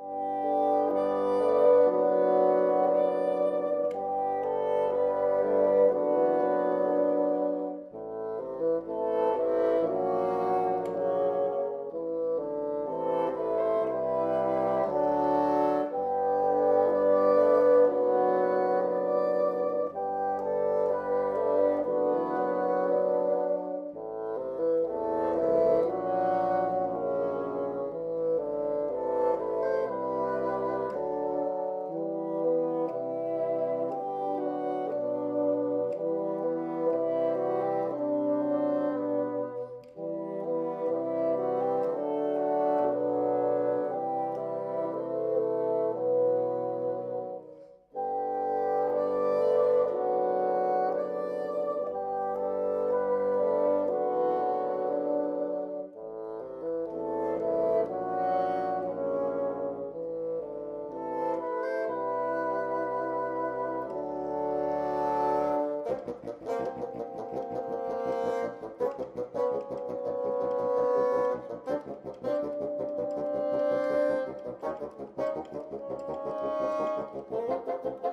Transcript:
you Música